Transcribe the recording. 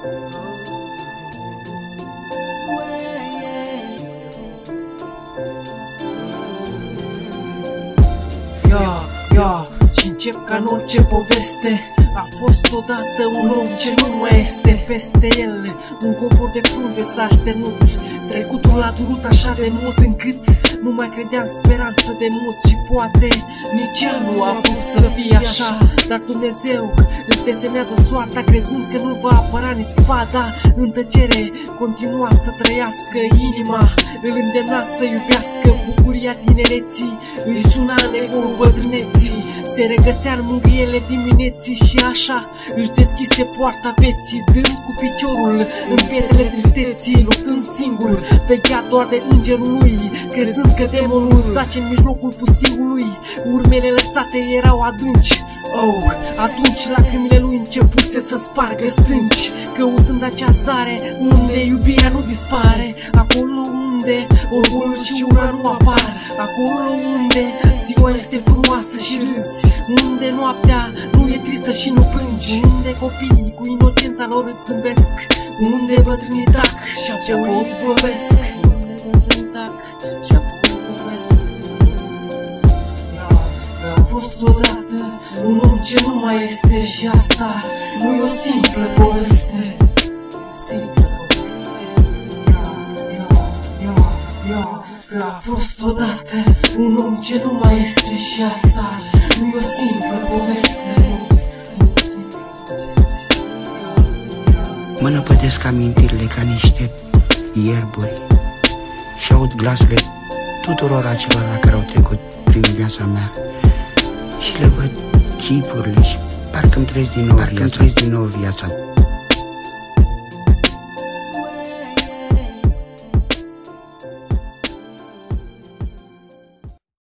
Ia, ia, și încep ca în orice poveste A fost odată un om ce nu mai este Peste el. Un covor de frunze s-a așternut. Trecutul a durut așa de mult încât Nu mai credeam speranță de mult Și poate nici el nu a vrut să fie așa. Dar Dumnezeu îți desenează soarta Crezând că nu va apăra nici spada În tăcere. Continua să trăiască Inima îl îndemna să iubească. Bucuria tinereții îi suna în ecoul bătrâneții Se regăsea în mângâiele dimineții Și așa își deschise poarta vieții Dând cu piciorul în pietrele tristeții Luptând singur, vechea doar de îngerul lui Crezând că demonul zace în mijlocul pustiului. Urmele lăsate erau adânci. Oh, atunci lacrimile lui începuse să spargă stânci Căutând acea zare unde iubirea nu dispare Acolo unde orgolul și ura nu apar Acolo unde ziua este frumoasă și râzi. Unde noaptea nu e tristă și nu plângi. Unde copiii cu inocența lor îți zâmbesc. Unde bătrânii tac și apoi îți vorbesc. Unde bătrânii tac și apoi îți vorbesc. A fost odată un om ce nu mai este și asta nu e o simplă poveste. Simplă poveste. Ia, ia, ia, ia Că a fost odată un om ce nu mai este și asta nu e o simplă poveste. Mă năpădesc amintirile ca niște ierburi Și aud glasurile tuturor acelor care au trecut prin viața mea. Și le văd chipurile și parcă îmi trăiesc din nou parcă viața. Îmi din nou viața